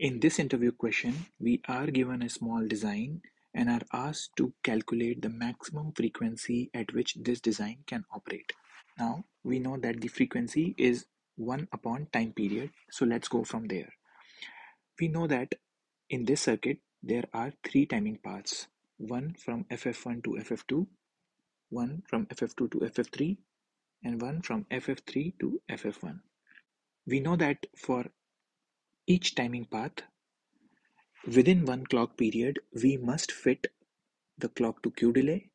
In this interview question, we are given a small design and are asked to calculate the maximum frequency at which this design can operate. Now, we know that the frequency is 1 upon time period, so let's go from there. We know that in this circuit, there are three timing paths, one from FF1 to FF2, one from FF2 to FF3, and one from FF3 to FF1. We know that for each timing path, within one clock period, we must fit the clock to Q delay,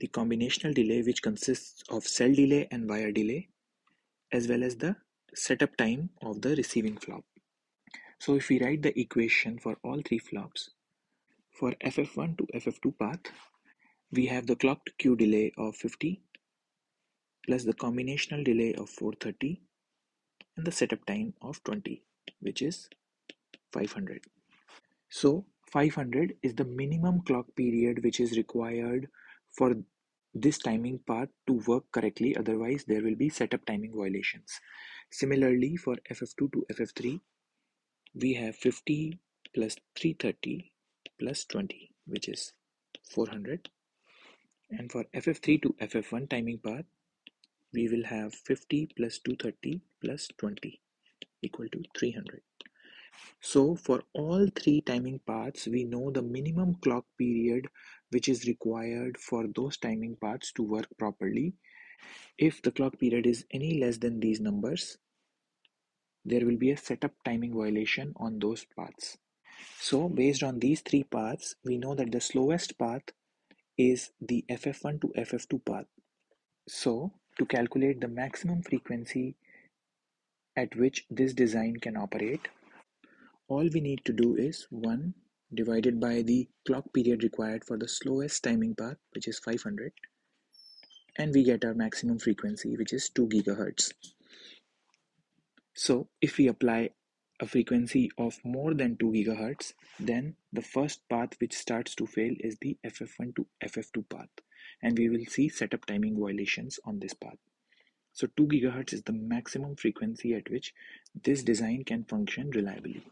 the combinational delay which consists of cell delay and wire delay, as well as the setup time of the receiving flop. So if we write the equation for all three flops, for FF1 to FF2 path, we have the clock-to-Q delay of 50 plus the combinational delay of 430 and the setup time of 20 which is 500. So 500 is the minimum clock period which is required for this timing path to work correctly otherwise there will be setup timing violations. Similarly for FF2 to FF3 we have 50 plus 330 plus 20 which is 400 and for FF3 to FF1 timing path we will have 50 plus 230 plus 20 equal to 300. So for all three timing paths, we know the minimum clock period which is required for those timing paths to work properly. If the clock period is any less than these numbers, there will be a setup timing violation on those paths. So based on these three paths, we know that the slowest path is the FF1 to FF2 path. So to calculate the maximum frequency at which this design can operate, all we need to do is 1 divided by the clock period required for the slowest timing path which is 500 and we get our maximum frequency which is 2 gigahertz. So if we apply a frequency of more than 2 gigahertz then the first path which starts to fail is the FF1 to FF2 path and we will see setup timing violations on this path. So 2 gigahertz is the maximum frequency at which this design can function reliably.